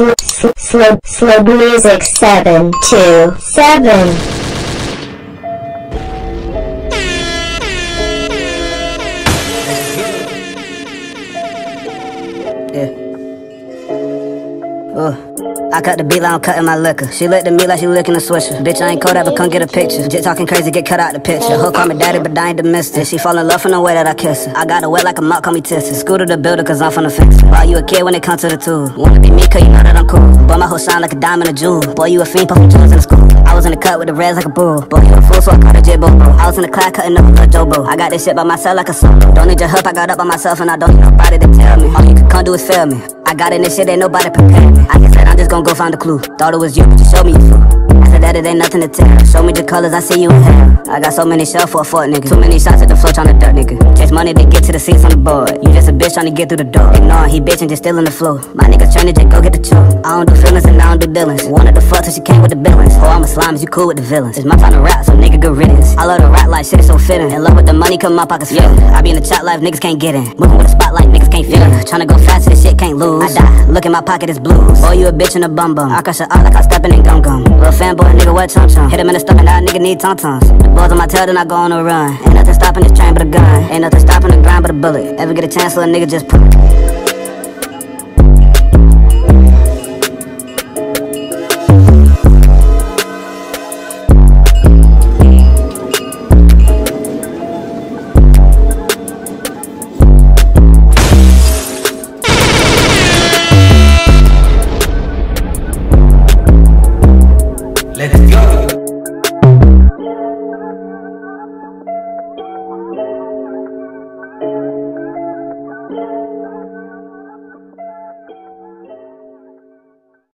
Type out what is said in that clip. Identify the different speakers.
Speaker 1: Slip, slip, slip, slip music 727.
Speaker 2: Yeah. I cut the beat like I'm cutting my liquor. She looked at me like she licking a swisher. Bitch, I ain't cold but come get a picture. Just talking crazy, get cut out the picture. Hook call me daddy, but I ain't domestic. She fall in love from the way that I kiss her. I got her wet like a mop, call me Tissa. Scooter the builder, cause I'm the fence. Boy, you a kid when it comes to the tool. Wanna be me, cause you know that I'm cool. Boy, my whole shine like a diamond a jewel. Boy, you a fiend, puffin' jewels in the school. I was in the cut with the reds like a bull. Boy, you a fool, so I caught a jibbo. I was in the class cutting up a Jobo. I got this shit by myself like a solo. Don't need your help, I got up by myself and I don't need nobody to tell me. All you can come do is fail me. I got in this shit, ain't nobody prepared I'm just gonna go find a clue. Thought it was you, but you showed me you fool. Said that it ain't nothing to tell. Show me the colors, I see you in hell. I got so many shells for a fuck nigga. Too many shots at the floor tryna duck nigga. Chase money to get to the seats on the board. You just a bitch tryna get through the door. Ignore he bitch and just still in the flow. My niggas tryna just go get the choke. I don't do feelings and I don't do dealings. Wanted to fuck till she came with the billings. Oh, I'm a slime, you cool with the villains. It's my time to rap, so nigga good riddance. I love the rap like shit is so fitting. In love with the money, come my pockets yeah. I be in the chat life, niggas can't get in. Moving with the spotlight, niggas can't. Tryna go fast, this shit can't lose. I die, look in my pocket, it's blues. Boy, you a bitch and a bum bum. I crush it out like I'm stepping in gum gum. Little fanboy, nigga, what chum chum. Hit him in the stomach, now nigga need tom toms. The balls on my tail, then I go on a run. Ain't nothing stopping this train but a gun. Ain't nothing stopping the grind but a bullet. Ever get a chance, little nigga, just pull it. Let's go.